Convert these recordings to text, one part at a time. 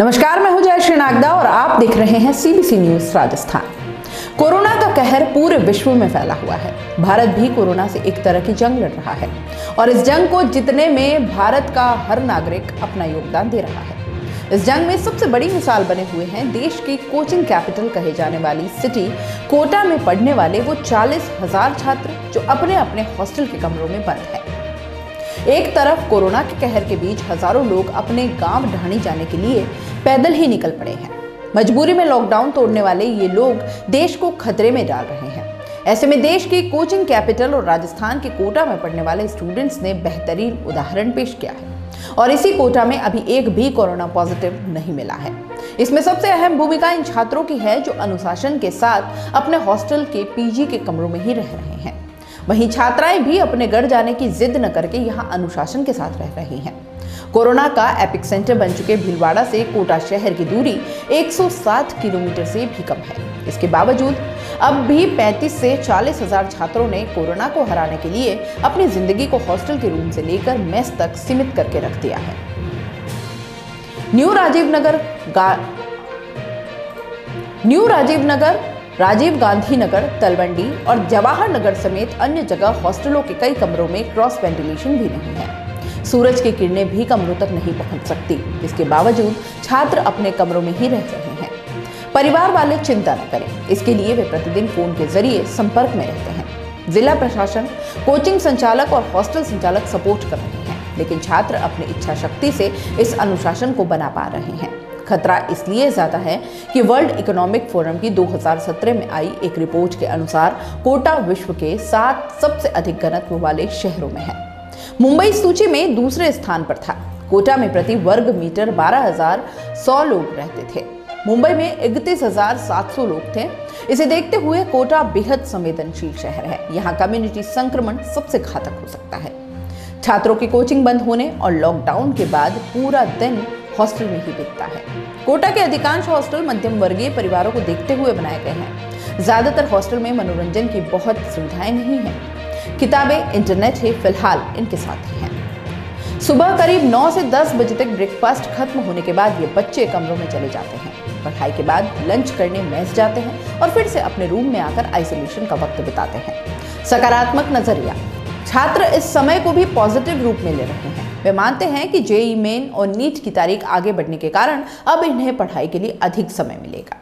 नमस्कार, मैं हूँ जयश्री नागदा और आप देख रहे हैं सीबीसी न्यूज़ राजस्थान। कोरोना का कहर पूरे विश्व में फैला हुआ है। भारत भी कोरोना से एक तरह की जंग लड़ रहा है और इस जंग को जीतने में भारत का हर नागरिक अपना योगदान दे रहा है। इस जंग में सबसे बड़ी मिसाल बने हुए हैं देश की कोचिंग कैपिटल कहे जाने वाली सिटी। कोटा में पढ़ने वाले वो चालीस हज़ार छात्र जो अपने अपने हॉस्टल के कमरों में बंद है। एक तरफ़ कोरोना के कहर के बीच हज़ारों लोग अपने गाँव ढाणी जाने के लिए पैदल ही निकल पड़े हैं। मजबूरी में लॉकडाउन तोड़ने वाले ये लोग देश को खतरे में डाल रहे हैं। ऐसे में देश की कोचिंग कैपिटल और राजस्थान के कोटा में पढ़ने वाले स्टूडेंट्स ने बेहतरीन उदाहरण पेश किया है। और इसी कोटा में अभी एक भी कोरोना पॉजिटिव नहीं मिला है। इसमें सबसे अहम भूमिका इन छात्रों की है जो अनुशासन के साथ अपने हॉस्टल के पीजी के कमरों में ही रह रहे हैं। वहीं छात्राएँ भी अपने घर जाने की जिद न करके यहाँ अनुशासन के साथ रह रही हैं। कोरोना का एपिक सेंटर बन चुके भीलवाड़ा से कोटा शहर की दूरी 107 किलोमीटर से भी कम है। इसके बावजूद, अब भी 35 से चालीस हज़ार छात्रों ने कोरोना को हराने के लिए अपनी ज़िंदगी को हॉस्टल के रूम से लेकर मेस तक सीमित करके रख दिया है। न्यू राजीव नगर न्यू राजीव नगर राजीव गांधी नगर तलवंडी और जवाहर नगर समेत अन्य जगह हॉस्टलों के कई कमरों में क्रॉस वेंटिलेशन भी नहीं है। सूरज की किरणें भी कमरों तक नहीं पहुँच सकती इसके बावजूद छात्र अपने कमरों में ही रह रहे हैं। परिवार वाले चिंता न करें, इसके लिए वे प्रतिदिन फ़ोन के ज़रिए संपर्क में रहते हैं। जिला प्रशासन कोचिंग संचालक और हॉस्टल संचालक सपोर्ट कर रहे हैं, लेकिन छात्र अपनी इच्छा शक्ति से इस अनुशासन को बना पा रहे हैं। खतरा इसलिए ज़्यादा है कि वर्ल्ड इकोनॉमिक फोरम की 2017 में आई एक रिपोर्ट के अनुसार कोटा विश्व के सात सबसे अधिक घनत्व वाले शहरों में है। मुंबई सूची में दूसरे स्थान पर था। कोटा में प्रति वर्ग मीटर बारह लोग रहते थे। मुंबई में इकतीस लोग थे। इसे देखते हुए कोटा बेहद संवेदनशील शहर है। यहाँ कम्युनिटी संक्रमण सबसे घातक हो सकता है। छात्रों की कोचिंग बंद होने और लॉकडाउन के बाद पूरा दिन हॉस्टल में ही बीतता है। कोटा के अधिकांश हॉस्टल मध्यम वर्गीय परिवारों को देखते हुए बनाए गए हैं। ज़्यादातर हॉस्टल में मनोरंजन की बहुत सुविधाएँ नहीं है। किताबें, इंटरनेट ही फ़िलहाल इनके साथ ही हैं। सुबह करीब 9 से 10 बजे तक ब्रेकफास्ट खत्म होने के बाद ये बच्चे कमरों में चले जाते हैं। पढ़ाई के बाद लंच करने मेस जाते हैं और फिर से अपने रूम में आकर आइसोलेशन का वक्त बिताते हैं। सकारात्मक नज़रिया। छात्र इस समय को भी पॉजिटिव रूप में ले रहे हैं। वे मानते हैं कि जेई मेन और नीट की तारीख आगे बढ़ने के कारण अब इन्हें पढ़ाई के लिए अधिक समय मिलेगा।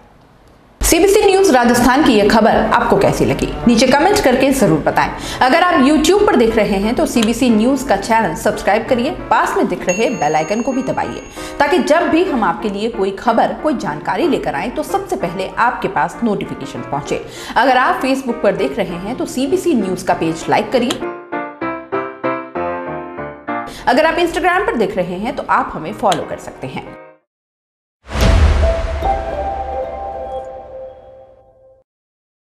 सीबीसी न्यूज़ राजस्थान की यह खबर आपको कैसी लगी? नीचे कमेंट करके ज़रूर बताएँ। अगर आप YouTube पर देख रहे हैं तो सीबीसी न्यूज़ का चैनल सब्सक्राइब करिए। पास में दिख रहे बेल आइकन को भी दबाइए। ताकि जब भी हम आपके लिए कोई खबर, कोई जानकारी लेकर आए तो सबसे पहले आपके पास नोटिफिकेशन पहुँचे। अगर आप फेसबुक पर देख रहे हैं तो सीबीसी न्यूज़ का पेज लाइक करिए। अगर आप इंस्टाग्राम पर देख रहे हैं तो आप हमें फॉलो कर सकते हैं।